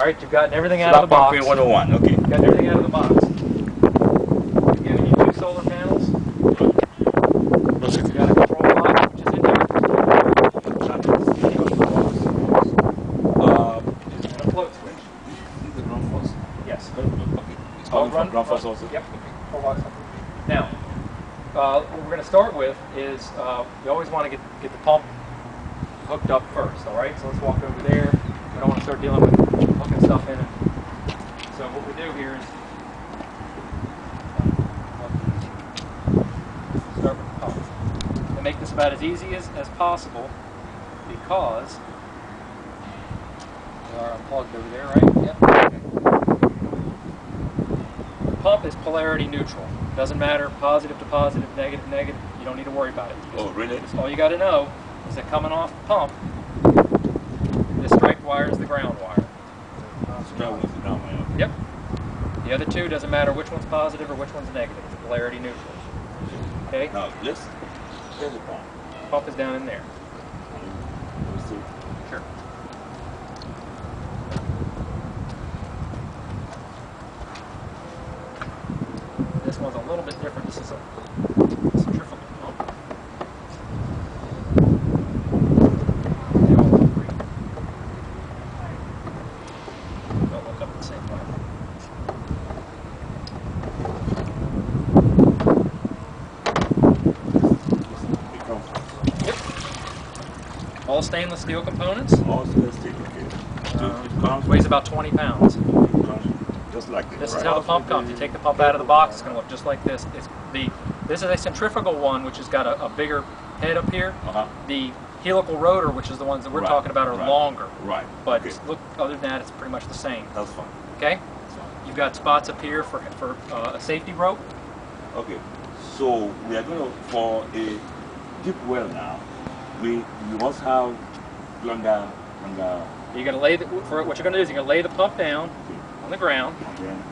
All right, you've gotten everything out Solar of the box. pumping 101, okay. Got everything out of the box. I've given you two solar panels. You've got a control box, which is in there. Uh, And a float switch. the Grundfos. Yes. Okay. It's coming from Grundfos also? Yep. Control. Now, uh, what we're going to start with is uh, we always want to get, get the pump hooked up first, all right? So let's walk over there. We don't want to start dealing with hooking stuff in. So what we do here is start with the pump. And make this about as easy as, as possible because we are unplugged over there, right? Yep. The pump is polarity neutral. Doesn't matter positive to positive, negative to negative. You don't need to worry about it. Just- Oh, really? just all you got to know is that coming off the pump, this striped wire is the ground wire. That was the ground. Yep. The other two doesn't matter which one's positive or which one's negative. It's polarity neutral. Okay. Now, let's turn the pump. Pump is down in there. Let's see. Sure. This one's a little bit different. This is a centrifugal pump. They all look green. They all look up the same way. The Grundfos. Yep. All stainless steel components. Let's take. Okay. Um, weighs about 20 pounds. just like this. This is how the pump comes. You take the pump out of the box, it's going to look just like this. It's the this is a centrifugal one, which has got a, a bigger head up here. Uh-huh. The helical rotor, which is the ones that we're Right, talking about, are right. longer. Right. But okay. look, other than that, it's pretty much the same. That's fine. Okay? That's fine. You've got spots up here for for uh, a safety rope. Okay, so we are going to, for a deep well now, we, we must have longer, longer, You're going to lay the, for what you're going to do is you're going to lay the pump down on the ground. then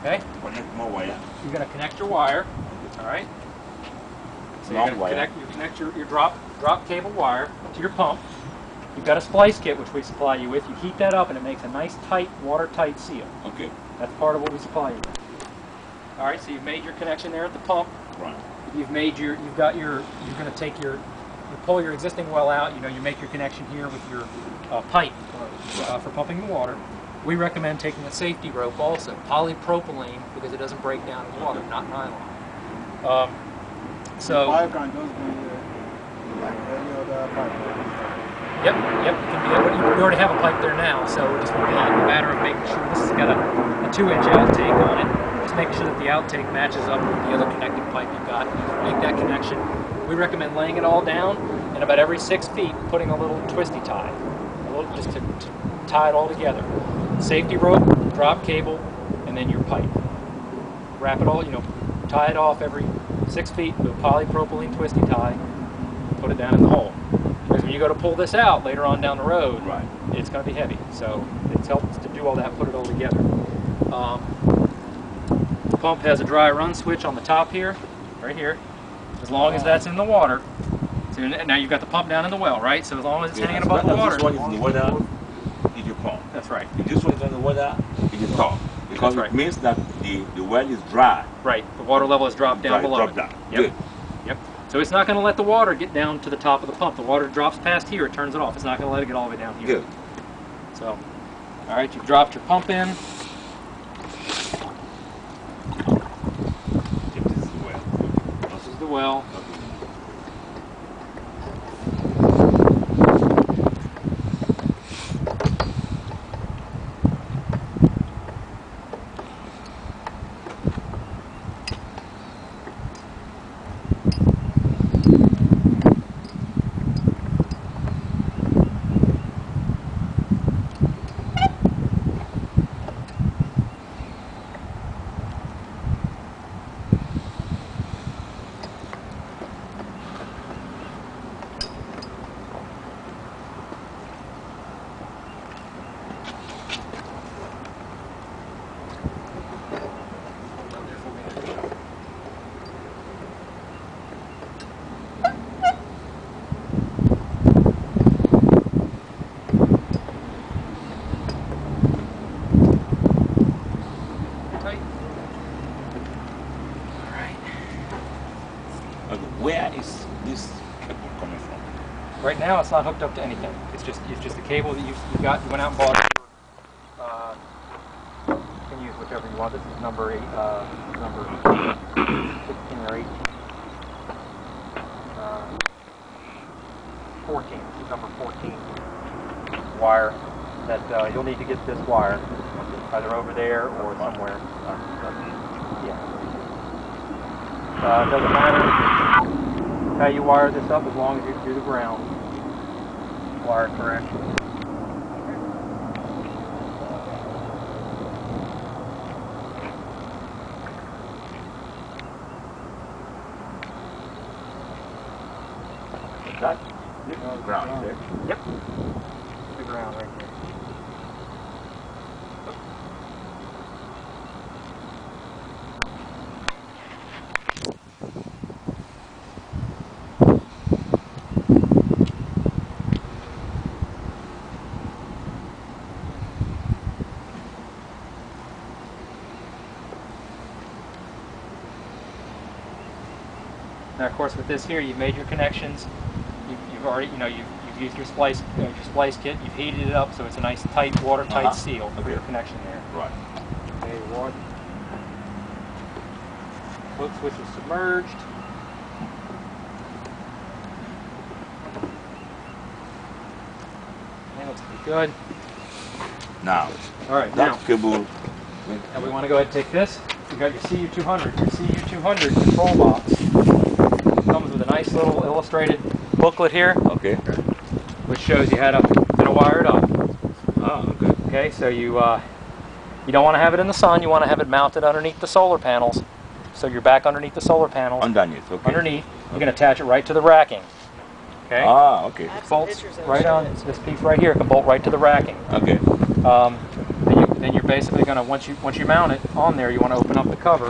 Okay? connect more wire. You're going to connect your wire. All right. So you're going to wire. connect, you connect your, your drop drop cable wire to your pump. You've got a splice kit which we supply you with. You heat that up and it makes a nice tight watertight seal. Okay, That's part of what we supply you with. All right, so you've made your connection there at the pump. right. You've made your, you've got your, you're going to take your, you pull your existing well out. You know, you make your connection here with your uh, pipe uh, for pumping the water. We recommend taking a safety rope also, polypropylene, because it doesn't break down in water, not nylon. Um, so. Can just be uh, like any other pipe. Yep, yep. It can be, you already have a pipe there now, so it just would be a matter of making sure this has got a, a two-inch outtake on it. Just making sure that the outtake matches up with the other connecting pipe you've got. Make that connection. We recommend laying it all down, and about every six feet, putting a little twisty tie, a little just to, to tie it all together. Safety rope, drop cable, and then your pipe. Wrap it all, you know, tie it off every six feet with a polypropylene twisty tie. Put it down in the hole. Because when you go to pull this out later on down the road, Right. it's going to be heavy. So it helps to do all that, put it all together. Um, the pump has a dry run switch on the top here, right here. As long as that's in the water. So now you've got the pump down in the well, right? So as long as it's hanging so above the water. This one is in the water, it will pump. That's right. If this one is in the water, it will top. Because That's right. it means that the, the well is dry. Right. The water level has dropped down Dry, below drop it. down. Yep. Good. Yep. So it's not going to let the water get down to the top of the pump. The water drops past here, it turns it off. It's not going to let it get all the way down here. Good. So, all right, you've dropped your pump in. If this is the well. where is this cable coming from? Right now, it's not hooked up to anything. It's just it's just a cable that you you got. You went out and bought. Uh, you can use whichever you want. This is number eight, uh, number 16 or 18. Uh, 14. This is number 14 wire that uh, you'll need to get this wire either over there or somewhere. Uh, yeah. Uh, doesn't matter how you wire this up as long as you do the ground wire correctly. Ground, there. Yep. The ground right there. Now, of course, with this here, you've made your connections. You've, you've already, you know, you've, you've used your splice, uh, your splice kit. You've heated it up, so it's a nice, tight, watertight Uh-huh. seal for your connection there. Right. Okay, water. Float switch is submerged. Okay, looks pretty good. Now, All right, now, that cable. now we want to go ahead and take this. You got your CU200. Your CU200 control box comes with a nice little illustrated booklet here, Okay. which shows you how to how to wire it up. Oh, okay. Okay, so you uh, you don't want to have it in the sun. You want to have it mounted underneath the solar panels. So you're back underneath the solar panels. Underneath, okay. underneath. You're going to attach it right to the racking. Okay. Ah, okay. I have some bolts right on it. this piece right here can bolt right to the racking. Okay. Um, then, you, then you're basically going to once you once you mount it on there, you want to open up the cover